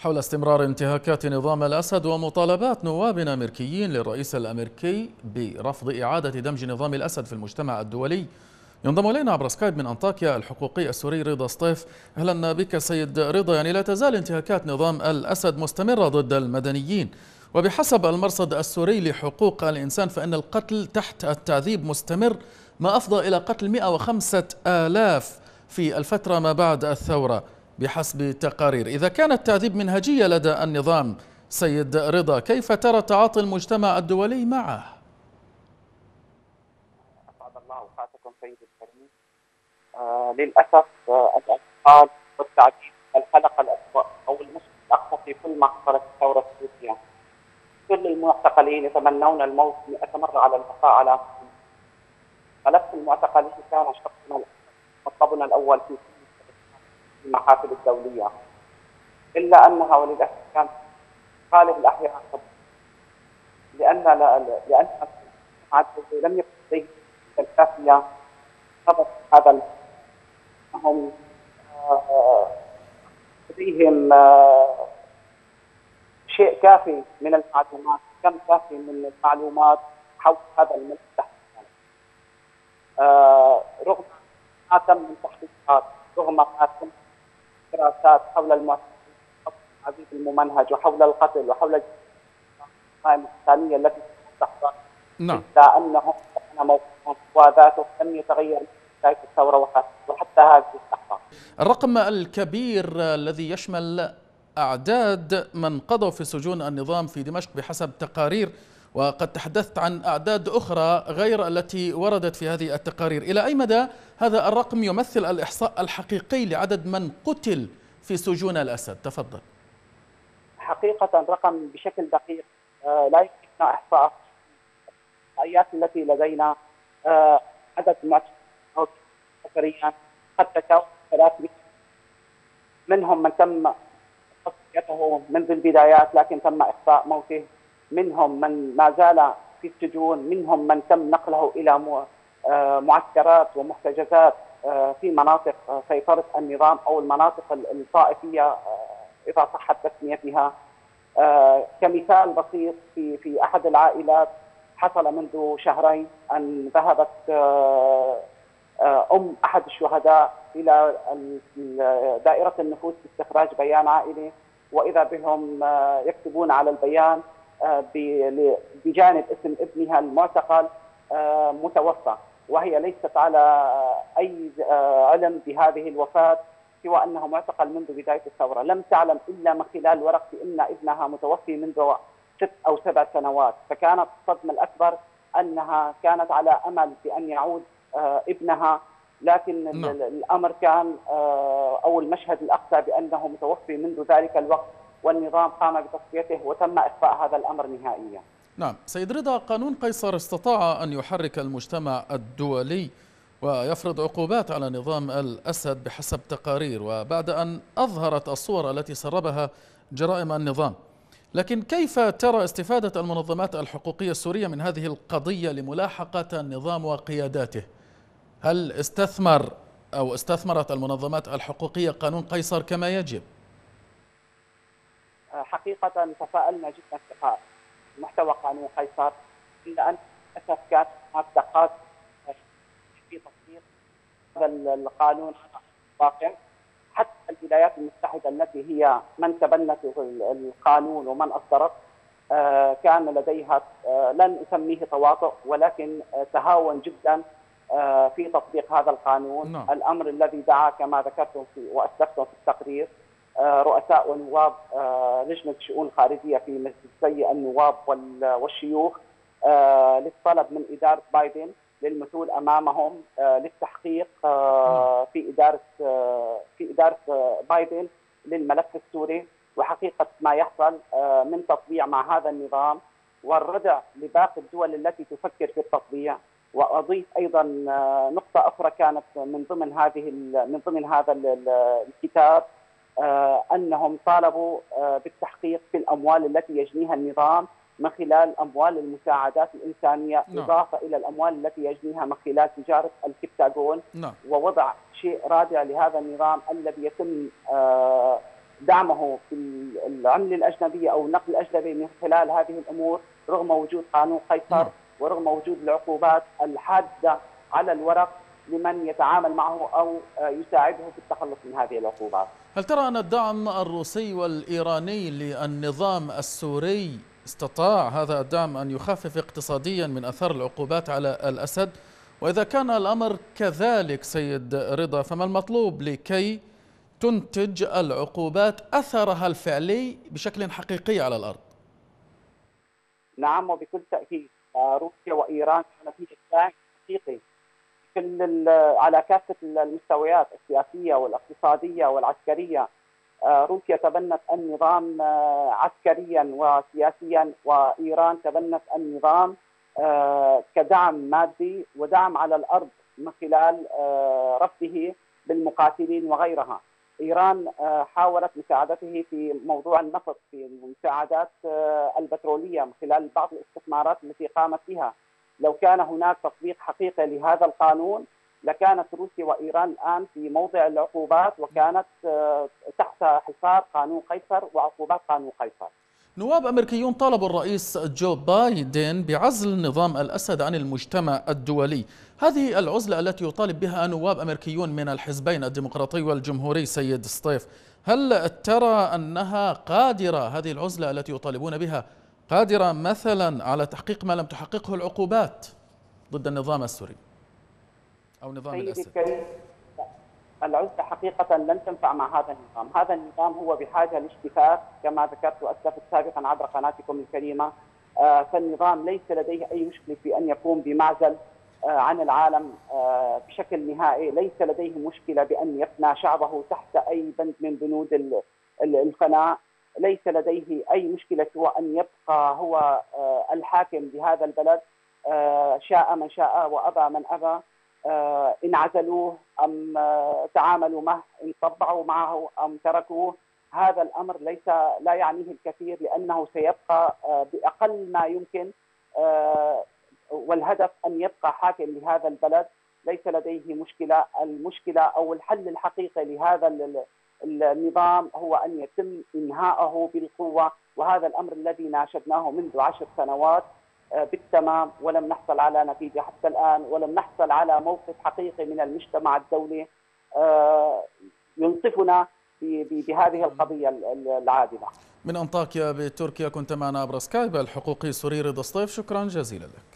حول استمرار انتهاكات نظام الأسد ومطالبات نواب أمريكيين للرئيس الأمريكي برفض إعادة دمج نظام الأسد في المجتمع الدولي. ينضم إلينا عبر سكايب من أنطاكيا الحقوقي السوري رضا سطيف. أهلا بك سيد رضا يعني لا تزال انتهاكات نظام الأسد مستمرة ضد المدنيين. وبحسب المرصد السوري لحقوق الإنسان فإن القتل تحت التعذيب مستمر ما أفضى إلى قتل 105 آلاف في الفترة ما بعد الثورة. بحسب تقارير. إذا كان التعذيب منهجية لدى النظام سيد رضا كيف ترى تعاطي المجتمع الدولي معه؟ أسعد الله أوقاتكم سيدي الكريم. آه للأسف آه والتعذيب الحلقة الأسوأ أو المشكلة الأقصى في كل ما حصلت الثورة السورية. كل المعتقلين يتمنون الموت مئة مرة على البقاء على ملف المعتقلين كان شخصنا مطلبنا الأول في المحافل الدولية إلا أنها وللأسف كانت غالب الأحيان لأن لأن لم يكن لديه الكافية ضبط هذا هم لديهم شيء كافي من المعلومات كم كافي من المعلومات حول هذا الملف. رغم ما تم من تحقيقات رغم ما تم دراسات حول العزيز الممنهج وحول القتل وحول الإنسانية التي تحصل نعم. إلا أنه كان موقفهم وذاته لم يتغير بداية الثورة وحتى هذه اللحظة الرقم الكبير الذي يشمل أعداد من قضوا في سجون النظام في دمشق بحسب تقارير وقد تحدثت عن أعداد أخرى غير التي وردت في هذه التقارير. إلى أي مدى هذا الرقم يمثل الإحصاء الحقيقي لعدد من قتل في سجون الأسد؟ تفضل. حقيقة رقم بشكل دقيق لا يمكننا إحصاء الإحصائيات التي لدينا عدد معتقلين قد تجاوز 300 منهم من تم تصفيته منذ البدايات لكن تم إخفاء موته منهم من ما زال في السجون منهم من تم نقله إلى معسكرات ومحتجزات في مناطق سيطرة النظام أو المناطق الطائفية إذا صحت تسميتها. كمثال بسيط في في أحد العائلات حصل منذ شهرين أن ذهبت أم أحد الشهداء إلى دائرة النفوذ باستخراج بيان عائلي وإذا بهم يكتبون على البيان بجانب اسم ابنها المعتقل متوفى. وهي ليست على أي علم بهذه الوفاة سوى أنه معتقل منذ بداية الثورة، لم تعلم إلا من خلال ورقه إن ابنها متوفي منذ ست أو سبع سنوات، فكانت الصدمة الأكبر أنها كانت على أمل بأن يعود ابنها. لكن نعم. الأمر كان أو المشهد الأقصى بأنه متوفي منذ ذلك الوقت. والنظام قام بتصفيته وتم اخفاء هذا الأمر نهائيا. نعم سيد رضا قانون قيصر استطاع أن يحرك المجتمع الدولي ويفرض عقوبات على نظام الأسد بحسب تقارير وبعد أن أظهرت الصور التي سربها جرائم النظام. لكن كيف ترى استفادة المنظمات الحقوقية السورية من هذه القضية لملاحقة النظام وقياداته؟ هل استثمر أو استثمرت المنظمات الحقوقية قانون قيصر كما يجب؟ حقيقة تفائلنا جدا في محتوى قانون قيصر إلا أن للأسف كانت هناك دقات في تطبيق هذا القانون الواقع حتى الولايات المتحدة التي هي من تبنت القانون ومن أصدرت كان لديها لن أسميه تواطؤ ولكن تهاون جدا في تطبيق هذا القانون. نعم. الأمر الذي دعا كما ذكرتم في وأسلفتم في التقرير رؤساء ونواب لجنة الشؤون الخارجيه في مجلسي النواب والشيوخ للطلب من إدارة بايدن للمثول أمامهم للتحقيق في إدارة في إدارة بايدن للملف السوري. وحقيقة ما يحصل من تطبيع مع هذا النظام والردع لباقي الدول التي تفكر في التطبيع. وأضيف أيضا نقطة أخرى كانت من ضمن هذه من ضمن هذا الكتاب. أنهم طالبوا بالتحقيق في الأموال التي يجنيها النظام من خلال أموال المساعدات الإنسانية نعم. إضافة إلى الأموال التي يجنيها من خلال تجارة الكبتاغون نعم ووضع شيء رادع لهذا النظام الذي يتم دعمه في العملة الأجنبية أو النقد الأجنبي من خلال هذه الأمور رغم وجود قانون قيصر نعم. ورغم وجود العقوبات الحادة على الورق لمن يتعامل معه أو يساعده في التخلص من هذه العقوبات. هل ترى أن الدعم الروسي والإيراني للنظام السوري استطاع هذا الدعم أن يخفف اقتصاديا من أثار العقوبات على الأسد؟ وإذا كان الأمر كذلك سيد رضا فما المطلوب لكي تنتج العقوبات أثرها الفعلي بشكل حقيقي على الأرض؟ نعم وبكل تأكيد روسيا وإيران كان في حقيقي كل على كافة المستويات السياسية والاقتصادية والعسكرية آه، روسيا تبنت النظام آه، عسكريا وسياسيا وإيران تبنت النظام آه، كدعم مادي ودعم على الأرض من خلال رفضه بالمقاتلين وغيرها. إيران حاولت مساعدته في موضوع النفط في المساعدات البترولية من خلال بعض الاستثمارات التي قامت بها. لو كان هناك تطبيق حقيقي لهذا القانون لكانت روسيا وإيران الآن في موضع العقوبات وكانت آه، تحت حصار قانون قيصر وعقوبات قانون قيصر. نواب أمريكيون طالبوا الرئيس جو بايدن بعزل نظام الأسد عن المجتمع الدولي، هذه العزلة التي يطالب بها نواب أمريكيون من الحزبين الديمقراطي والجمهوري سيد سطيف، هل ترى أنها قادرة هذه العزلة التي يطالبون بها قادرة مثلا على تحقيق ما لم تحققه العقوبات ضد النظام السوري أو نظام الأسد. العزلة حقيقة لن تنفع مع هذا النظام. هذا النظام هو بحاجة لاشتفاف كما ذكرت وأسلفت سابقا عبر قناتكم الكريمة. آه، فالنظام ليس لديه أي مشكلة في أن يقوم بمعزل آه، عن العالم آه، بشكل نهائي. ليس لديه مشكلة بأن يفنى شعبه تحت أي بند من بنود الفناء ليس لديه أي مشكلة سوى أن يبقى هو آه، الحاكم بهذا البلد آه، شاء من شاء وأبى من أبى آه، إن عزلوه أم تعاملوا معه إن طبعوا معه أم تركوه. هذا الأمر ليس لا يعنيه الكثير لأنه سيبقى بأقل ما يمكن والهدف أن يبقى حاكم لهذا البلد. ليس لديه مشكلة المشكلة أو الحل الحقيقي لهذا النظام هو أن يتم إنهاءه بالقوة وهذا الأمر الذي ناشدناه منذ عشر سنوات آه، بالتمام ولم نحصل على نتيجة حتى الآن ولم نحصل على موقف حقيقي من المجتمع الدولي آه، ينصفنا بهذه القضية العادله. من أنطاكيا بتركيا كنت معنا عبر سكايب الحقوقي سوري رضا شكرا جزيلا لك.